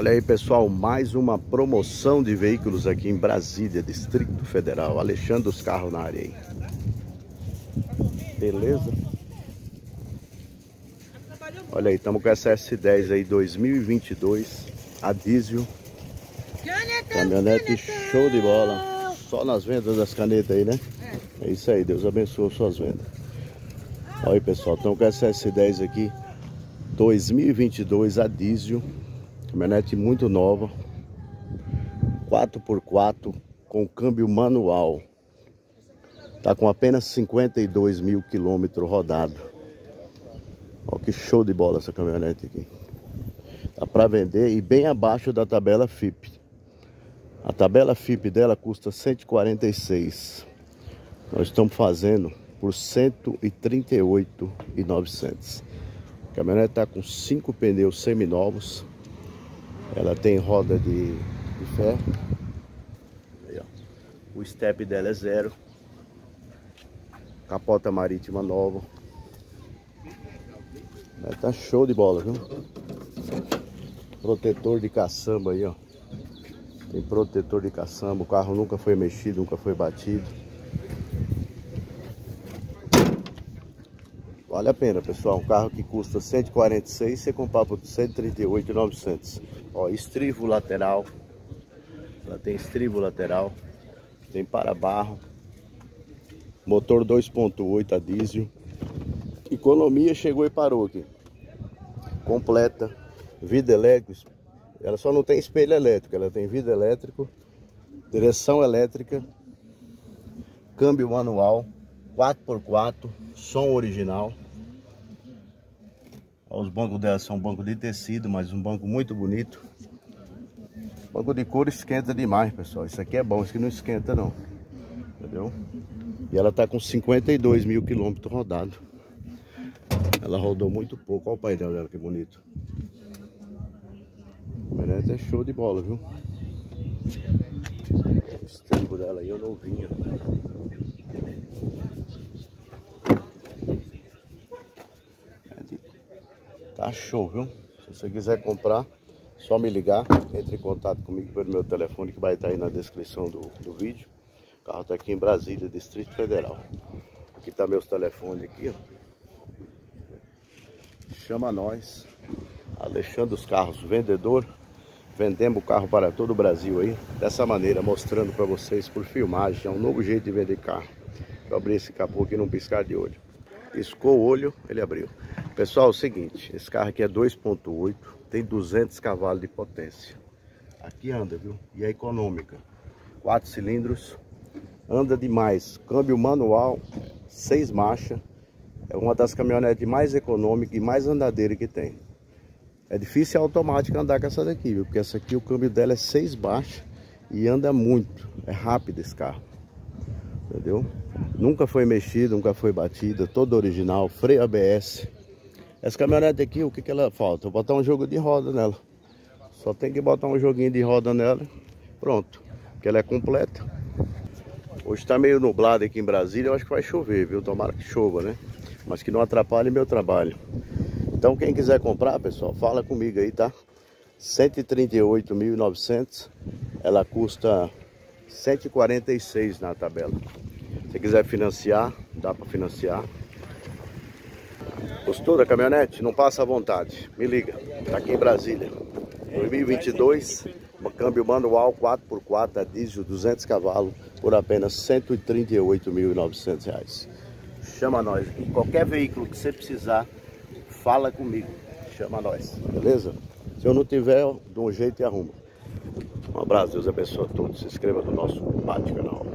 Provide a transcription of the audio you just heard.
Olha aí pessoal, mais uma promoção de veículos aqui em Brasília, Distrito Federal. Alexandre dos Carros na área aí. Beleza? Olha aí, estamos com essa S10 aí 2022, a diesel. Caminhonete show de bola. Só nas vendas das canetas aí, né? É isso aí, Deus abençoe suas vendas. Olha aí pessoal, estamos com essa S10 aqui 2022 a diesel. Caminhonete muito nova. 4x4 com câmbio manual. Tá com apenas 52 mil quilômetros rodado. Olha que show de bola essa caminhonete aqui. Tá para vender e bem abaixo da tabela FIP. A tabela FIP dela custa 146. Nós estamos fazendo por 138,900. A caminhonete está com cinco pneus seminovos. Ela tem roda de, de ferro. Aí, o step dela é zero. Capota marítima nova. Ela tá show de bola, viu? Protetor de caçamba aí, ó. Tem protetor de caçamba. O carro nunca foi mexido, nunca foi batido. Vale a pena, pessoal. Um carro que custa 146, você comprar por 138,900. Ó, estrivo lateral. Ela tem estrivo lateral. Tem para-barro. Motor 2.8 a diesel. Economia chegou e parou aqui. Completa. Vida elétrica. Ela só não tem espelho elétrico. Ela tem vidro elétrico. Direção elétrica. Câmbio manual. 4x4, som original. Os bancos dela são banco de tecido, mas um banco muito bonito. Banco de couro esquenta demais, pessoal. Isso aqui é bom, isso aqui não esquenta não. Entendeu? E ela tá com 52 mil quilômetros rodado. Ela rodou muito pouco. Olha o painel dela, que bonito. A é show de bola, viu? O estribo dela aí é novinho. Tá show, viu? Se você quiser comprar, só me ligar. Entre em contato comigo pelo meu telefone que vai estar aí na descrição do, do vídeo. O carro tá aqui em Brasília, Distrito Federal. Aqui tá meus telefones aqui, ó. Chama nós. Alexandre dos Carros, vendedor. Vendemos o carro para todo o Brasil aí. Dessa maneira, mostrando para vocês por filmagem. É um novo jeito de vender carro. Eu abri esse capô aqui num piscar de olho. Piscou o olho, ele abriu. Pessoal, é o seguinte, esse carro aqui é 2.8, tem 200 cavalos de potência. Aqui anda, viu? E é econômica. Quatro cilindros, anda demais. Câmbio manual, seis marchas. É uma das caminhonetes mais econômicas e mais andadeira que tem. É difícil a automática andar com essa daqui, viu? Porque essa aqui, o câmbio dela é seis marchas e anda muito. É rápido esse carro. Entendeu? Nunca foi mexido, nunca foi batida, todo original, freio ABS. Essa caminhonete aqui, o que, que ela falta? Vou botar um jogo de roda nela. Só tem que botar um joguinho de roda nela. Pronto. Que ela é completa. Hoje está meio nublado aqui em Brasília. Eu acho que vai chover, viu? Tomara que chova, né? Mas que não atrapalhe meu trabalho. Então quem quiser comprar, pessoal, fala comigo aí, tá? 138.900. Ela custa 146 na tabela. Se quiser financiar, dá para financiar. Gostou da caminhonete? Não passa à vontade. Me liga. Tá aqui em Brasília. 2022, uma câmbio manual 4x4 a diesel 200 cavalos por apenas R$ 138.900. Chama nós. Qualquer veículo que você precisar, fala comigo. Chama nós, beleza? Se eu não tiver, dou um jeito e arrumo. Um abraço, Deus abençoe a todos. Se inscreva no nosso bate canal.